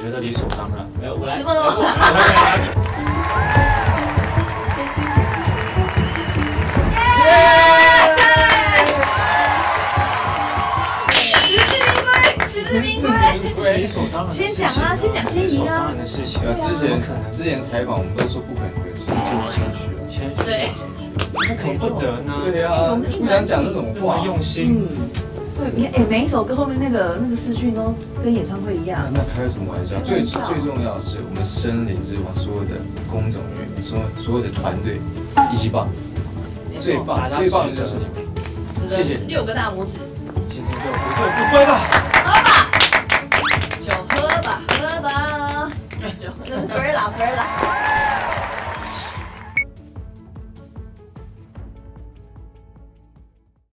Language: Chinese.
觉得理所当然。没有，我来。什么什么？实至名归，理所当然的事情。先讲啊先讲先赢啊理所当然的事情。啊，之前之前采访我们都说不可能得逞，就是谦虚了。谦虚，对那可不得呢。对呀，不想讲那种这么话。用心。你哎，每一首歌后面那个那个视讯都跟演唱会一样。那开什么玩笑？最最重要的是，我们森林之王所有的工种人员，所有所有的团队一级棒，最棒最棒的就是你们。谢谢六个大拇指，今天就不醉不归吧。喝吧，酒喝吧，喝吧，酒 喝，杯啦杯啦。